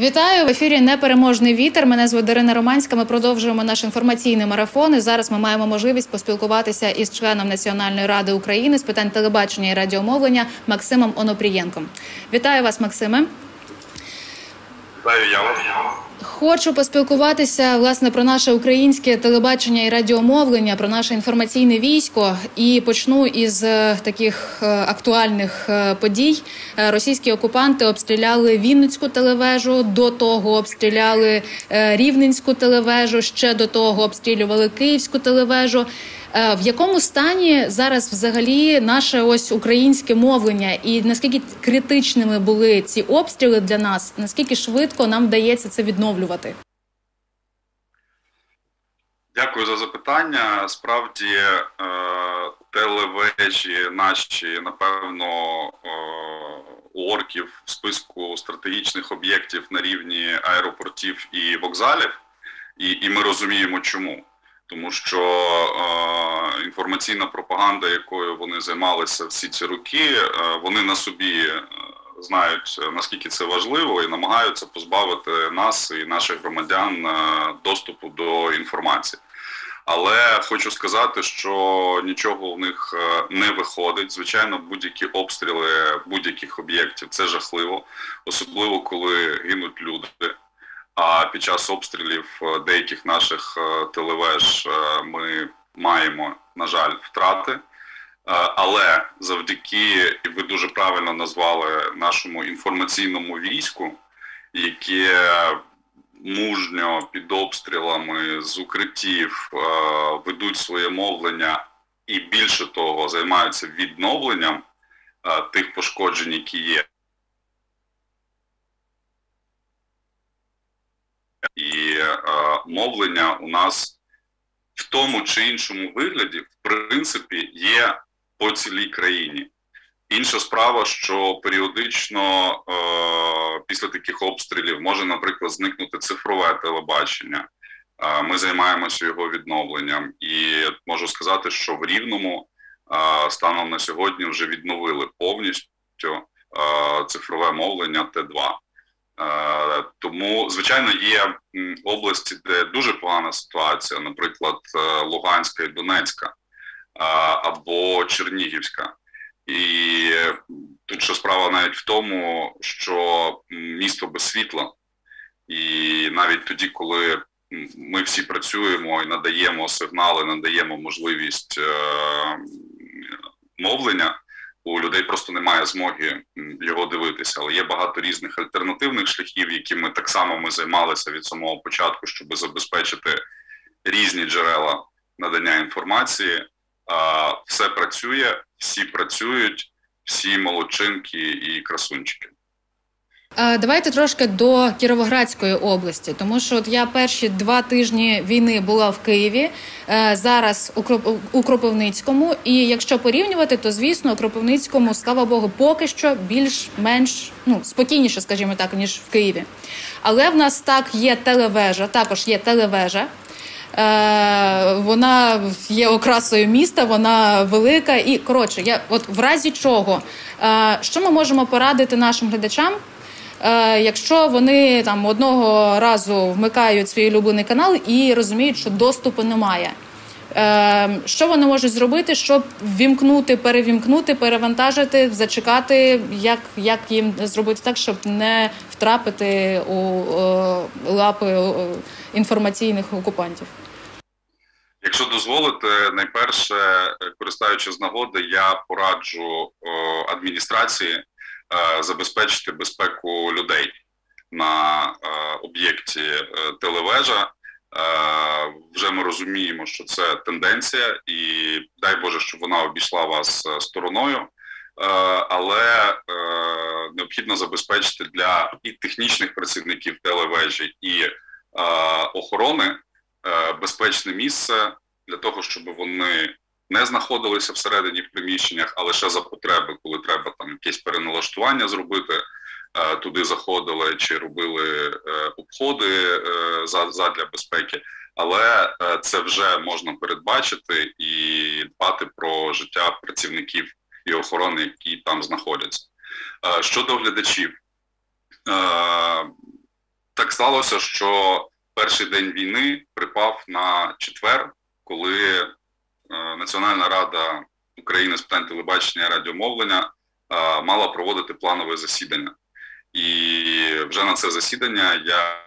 Вітаю в ефірі Непереможний вітер. Мене звуть Дарина Романська. Ми продовжуємо наш інформаційний марафон. І Зараз ми маємо можливість поспілкуватися із членом Національної ради України з питань телебачення і радіомовлення Максимом Онопрієнком. Вітаю вас, Максиме. Хочу поспілкуватися власне про наше українське телебачення і радіомовлення, про наше інформаційне військо. І почну із е, таких е, актуальних е, подій. Російські окупанти обстріляли Вінницьку телевежу. До того обстріляли Рівненську телевежу. Ще до того обстрілювали Київську телевежу. Е, в якому стані зараз взагалі наше ось українське мовлення, і наскільки критичними були ці обстріли для нас? Наскільки швидко нам вдається це відновлювати? Дякую за запитання. Справді е, телевежі наші, напевно, е, орків в списку стратегічних об'єктів на рівні аеропортів і вокзалів, і, і ми розуміємо, чому тому що е, інформаційна пропаганда, якою вони займалися всі ці роки, е, вони на собі е, знають наскільки це важливо, і намагаються позбавити нас і наших громадян е, доступу до інформації. Але хочу сказати, що нічого в них е, не виходить. Звичайно, будь-які обстріли будь-яких об'єктів це жахливо, особливо коли гинуть люди. А під час обстрілів е, деяких наших е, телевеж е, ми маємо, на жаль, втрати. Але завдяки, і ви дуже правильно назвали нашому інформаційному війську, яке мужньо під обстрілами з укриттів ведуть своє мовлення і більше того займаються відновленням тих пошкоджень, які є. і е, мовлення у нас в тому чи іншому вигляді, в принципі, є по цілій країні. Інша справа, що періодично е, після таких обстрілів може, наприклад, зникнути цифрове телебачення. Е, ми займаємося його відновленням, і можу сказати, що в Рівному е, станом на сьогодні вже відновили повністю е, цифрове мовлення Т2. Е, тому, звичайно, є області, де дуже погана ситуація, наприклад, е, Луганська і Донецька е, або Чернігівська. І тут ще справа навіть в тому, що місто без світла, і навіть тоді, коли ми всі працюємо і надаємо сигнали, надаємо можливість мовлення у людей просто немає змоги його дивитися. Але є багато різних альтернативних шляхів, якими так само ми займалися від самого початку, щоб забезпечити різні джерела надання інформації. Все працює, всі працюють, всі молодчинки і красунчики. Давайте трошки до Кіровоградської області, тому що от я перші два тижні війни була в Києві, е, зараз у Кропивницькому. І якщо порівнювати, то звісно у Кропивницькому, слава Богу, поки що більш-менш ну спокійніше, скажімо так, ніж в Києві. Але в нас так є телевежа, також є телевежа. Е, вона є окрасою міста, вона велика і коротше. Я от в разі чого, е, що ми можемо порадити нашим глядачам. Е, якщо вони там одного разу вмикають свій улюблений канал і розуміють, що доступу немає. Е, що вони можуть зробити, щоб вімкнути, перевімкнути, перевантажити, зачекати, як як їм зробити так, щоб не втрапити у о, лапи інформаційних окупантів? Якщо дозволите, найперше, користуючись нагоди, я пораджу о, адміністрації Е, забезпечити безпеку людей на е, об'єкті е, телевежа. Вже ми розуміємо, що це тенденція, і дай Боже, щоб вона обійшла вас стороною. Але необхідно забезпечити для і технічних працівників телевежі і охорони безпечне місце для того, щоб вони не знаходилися всередині в приміщеннях, а лише за потреби, коли треба якесь переналаштування зробити, е, туди заходили чи робили е, обходи е, задля безпеки. Але це вже можна передбачити і дбати про життя працівників і охорони, які там знаходяться. Щодо глядачів, так сталося, що перший день війни припав на четвер, коли Національна рада України з питань телебачення і радіомовлення мала проводити планове засідання. І вже на це засідання я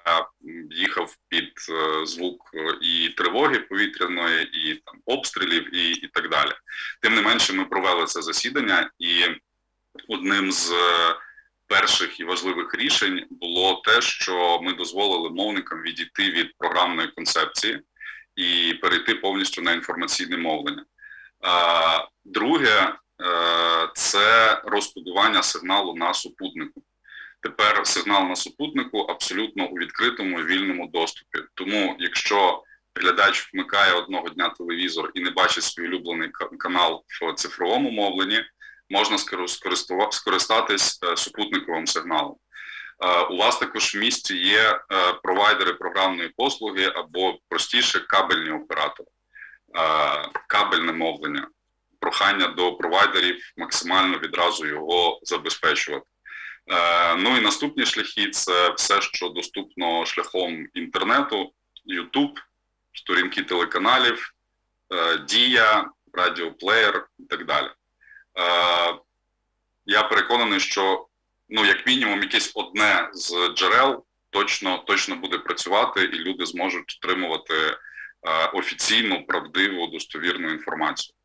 їхав під е, звук і тривоги повітряної, і там обстрілів, і і так далі. Тим не менше, ми провели це засідання, і одним з перших і важливих рішень було те, що ми дозволили мовникам відійти від програмної концепції і перейти повністю на інформаційне мовлення. Друге, е, це розбудування сигналу на супутнику. Тепер сигнал на супутнику абсолютно у відкритому вільному доступі. Тому, якщо глядач вмикає одного дня телевізор і не бачить свій улюблений канал в цифровому мовленні, можна скористатись е, супутниковим сигналом. Е, у вас також в місті є е, провайдери програмної послуги або простіше кабельні оператори, кабельне мовлення, прохання до провайдерів максимально відразу його забезпечувати. Ну і наступні шляхи це все, що доступно шляхом інтернету, YouTube, сторінки телеканалів, Дія, радіоплеєр і так далі. Е, я переконаний, що ну, як мінімум, якесь одне з джерел точно точно буде працювати, і люди зможуть отримувати е, офіційну, правдиву, достовірну інформацію.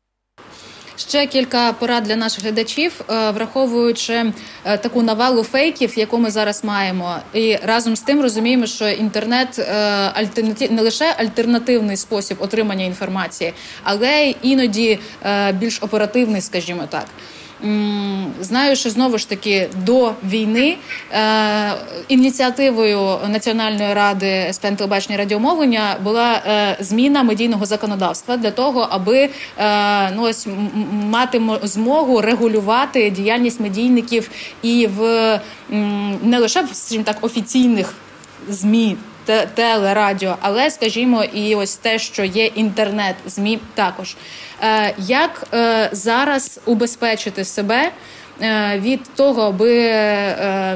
Ще кілька порад для наших глядачів, е, враховуючи таку навалу фейків, яку ми зараз маємо, і разом з тим розуміємо, що інтернет альтернатив не лише альтернативний спосіб отримання інформації, але й іноді більш оперативний, скажімо так. Знаю, що знову ж таки до війни е, ініціативою Національної ради з телебачення радіомовлення була е, зміна медійного законодавства для того, аби е, ну ось мати змогу регулювати діяльність медійників і в не лише скажімо так офіційних змі телерадіо, але скажімо, і ось те, що є інтернет, змі також. Е, як е, зараз убезпечити себе? Е, від того, аби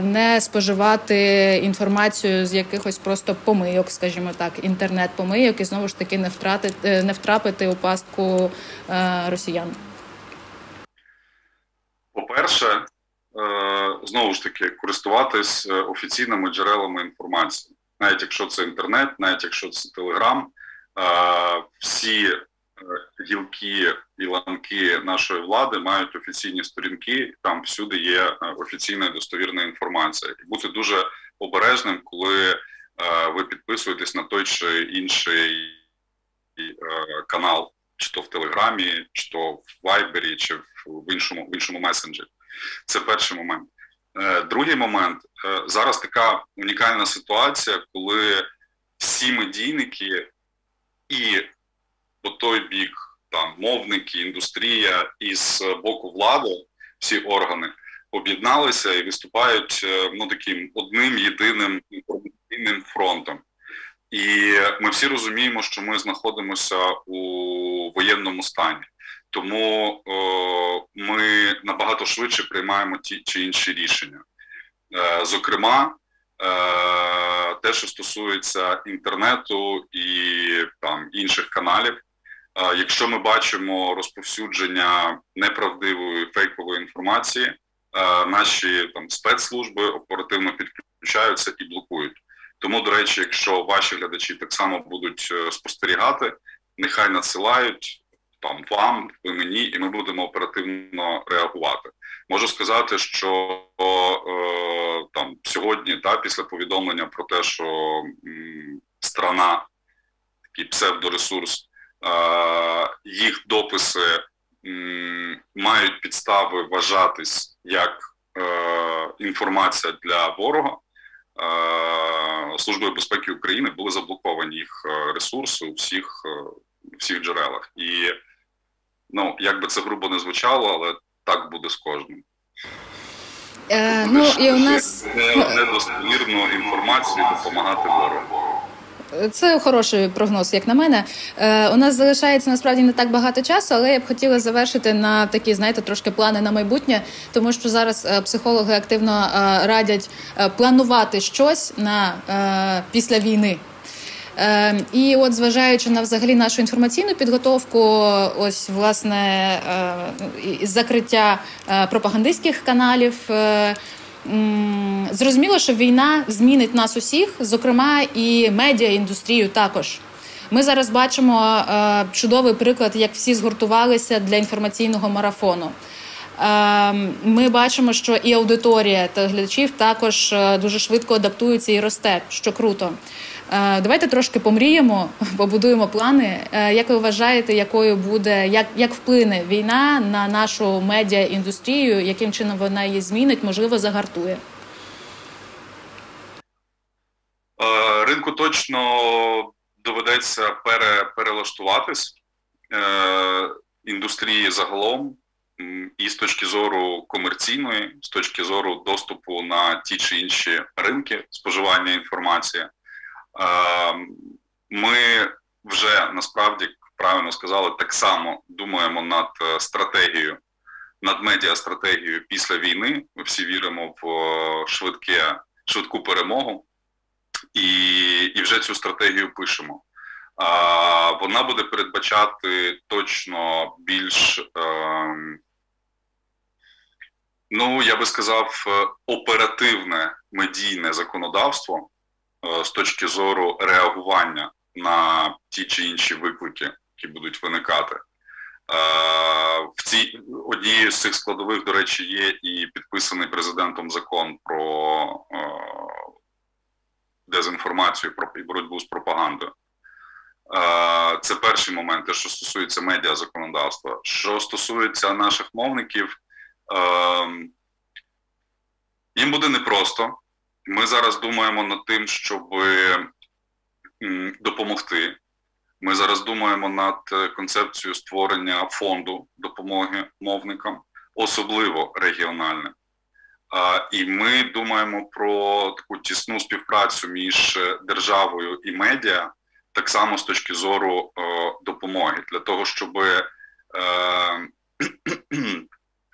не споживати інформацію з якихось просто помийок, скажімо так, інтернет-помийок, і знову ж таки не втратити, не втрапити у пастку росіян. По-перше, знову ж таки, користуватись офіційними джерелами інформації навіть якщо це інтернет, навіть якщо це телеграм, всі е, гілки і ланки нашої влади мають офіційні сторінки. Там всюди є е, офіційна достовірна інформація, і бути дуже обережним, коли е, ви підписуєтесь на той чи інший канал, чи то в Телеграмі, чи то в Вайбері, чи в іншому в іншому месенджері. Це перший момент. Е, другий момент е, зараз така унікальна ситуація, коли всі медійники і по той бік там мовники, індустрія і з боку влади, всі органи об'єдналися і виступають е, ну таким одним єдиним інформаційним фронтом. І ми всі розуміємо, що ми знаходимося у воєнному стані. Тому ми набагато швидше приймаємо ті чи інші рішення. Е, Зокрема, е, те, що стосується інтернету і там інших каналів. Е, якщо ми бачимо розповсюдження неправдивої фейкової інформації, наші там спецслужби оперативно підключаються і блокують. Тому, до речі, якщо ваші глядачі так само будуть спостерігати, нехай надсилають там вам, ви мені, і ми будемо оперативно реагувати. Можу сказати, що е, там сьогодні, та після повідомлення про те, що м, страна, такий псевдоресурс, е, їх дописи м, мають підстави вважатись як е, інформація для ворога. Е, Службою безпеки України були заблоковані їх е, ресурси у всіх е, всіх джерелах. І Ну, як би це грубо не звучало, але так буде з кожним. Е, ну, і у нас... Недостовірну інформацію допомагати ворогу. Це хороший прогноз, як на мене. Е, У нас залишається насправді не так багато часу, але я б хотіла завершити на такі, знаєте, трошки плани на майбутнє, тому що зараз е, психологи активно е, радять е, планувати щось на е, після війни. Е, і от, зважаючи на взагалі нашу інформаційну підготовку, ось власне е, закриття е, пропагандистських каналів. Е, Зрозуміло, що війна змінить нас усіх, зокрема і медіаіндустрію також. Ми зараз бачимо чудовий приклад, як всі згуртувалися для інформаційного марафону. Е, Ми бачимо, що і аудиторія та глядачів також дуже швидко адаптуються і росте, що круто. Е, Давайте трошки помріємо, побудуємо плани. Е, Як ви вважаєте, якою буде, як, як вплине війна на нашу медіаіндустрію, яким чином вона її змінить, можливо, загартує? Е, Ринку точно доведеться пере, перелаштуватись індустрії загалом, і з точки зору комерційної, з точки зору доступу на ті чи інші ринки споживання інформації. Ми вже насправді правильно сказали, так само думаємо над е, стратегією, над медіастратегією після війни. Ми всі віримо в швидке, швидку перемогу і, і вже цю стратегію пишемо. А, вона буде передбачати точно більш, е, ну я би сказав, е, оперативне медійне законодавство з точки зору реагування на ті чи інші виклики, які будуть виникати. Е, в цій однією з цих складових, до речі, є і підписаний президентом закон про е, дезінформацію про і боротьбу з пропагандою. Е, Це перший момент, те, що стосується медіа законодавства. Що стосується наших мовників, е, їм буде непросто. Ми зараз думаємо над тим, щоб допомогти. Ми зараз думаємо над е, концепцією створення фонду допомоги мовникам, особливо регіональним. І ми думаємо про таку тісну співпрацю між е, державою і медіа, так само з точки зору е, допомоги, для того, щоб,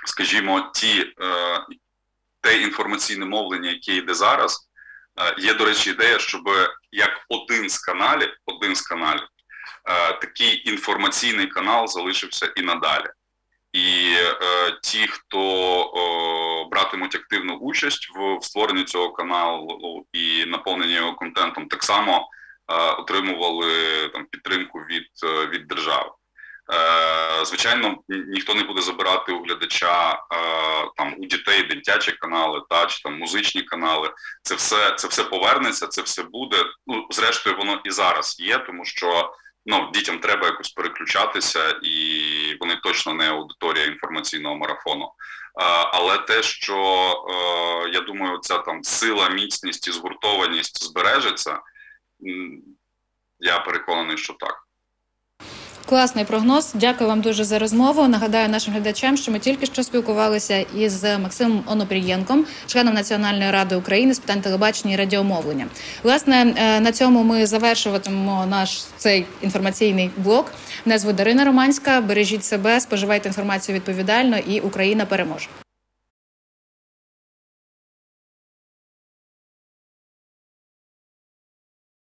скажімо, ті, те інформаційне мовлення, яке йде зараз, е, є, до речі, ідея, щоб як один з каналів, один з каналів, е, такий інформаційний канал залишився і надалі. І е, ті, хто е, братимуть активну участь в, в створенні цього каналу і наповненні його контентом, так само е, отримували там підтримку від, е, від держави. Е, звичайно, ніхто не буде забирати у глядача е, дитячі канали, та чи там музичні канали. Це все, це все повернеться, це все буде. Ну, зрештою, воно і зараз є, тому що ну, дітям треба якось переключатися, і вони точно не аудиторія інформаційного марафону. Але те, що е, я думаю, ця там сила, міцність і згуртованість збережеться, я переконаний, що так. Класний прогноз. Дякую вам дуже за розмову. Нагадаю нашим глядачам, що ми тільки що спілкувалися із Максимом Онопрієнком, членом Національної ради України з питань телебачення і радіомовлення. Власне, е, на цьому ми завершуватимемо наш цей інформаційний блок. Мене звуть Дарина Романська. Бережіть себе, споживайте інформацію відповідально, і Україна переможе.